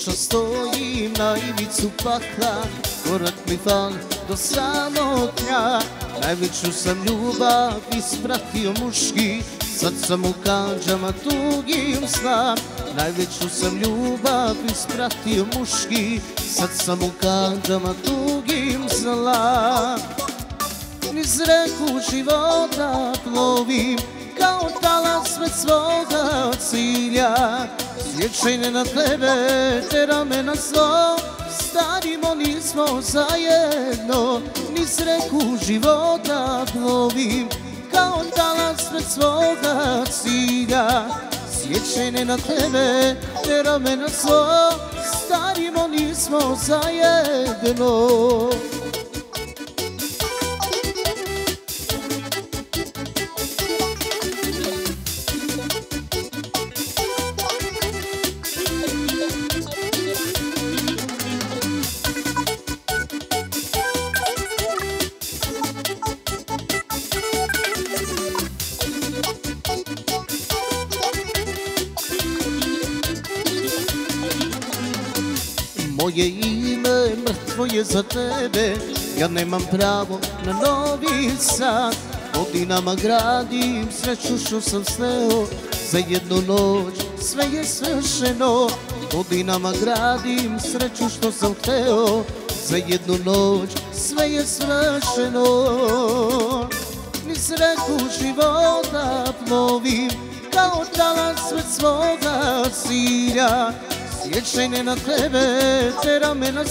Noća stojim na ivicu pakla Korak mi fal do samog dnja Najveću sam ljubav ispratio muški Sad sam u kanđama tugim znam Najveću sam ljubav ispratio muški Sad sam u kanđama tugim znam Niz reku života plovim Kao talas sve svoga cilja. Sjećajne na tebe, tera me na zlo Starimo nismo zajedno Niz reku života plovim. Kao talas sve svoga cilja. Sjećajne na tebe, tera me na zlo Starimo nismo zajedno Moje ime mrtvo je za tebe. Ja nemam pravo na novi sad. Godinama gradim sreću što sam sneo. Za jednu noć sve je svršeno. Godinama gradim sreću što sam hteo. Za jednu noć sve je svršeno. Niz reku života plovim Kao talas sve svoga cilja Sjećajne na tebe, tera me na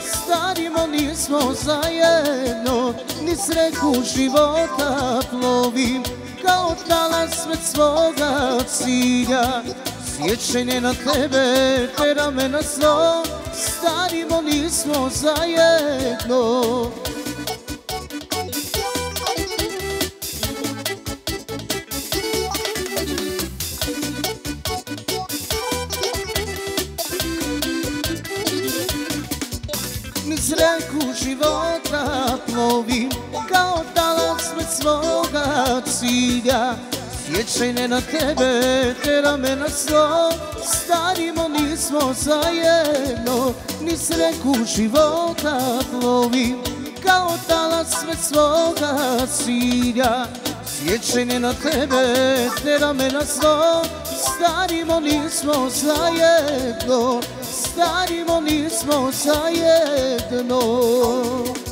Starimo nismo zajedno Ni sreku života plovim. Kao talas sve svoga cilja. Sjećajne na tebe, tera me na Starimo nismo zajedno Niz reku života plovim Kao talas sve svoga cilja. Sjećajne na tebe, tera me na Starimo nismo zajedno Niz reku života plovim Kao talas sve svoga cilja. Sjećajne na tebe, tera me na Starimo nismo zajedno Starimo nismo zajedno no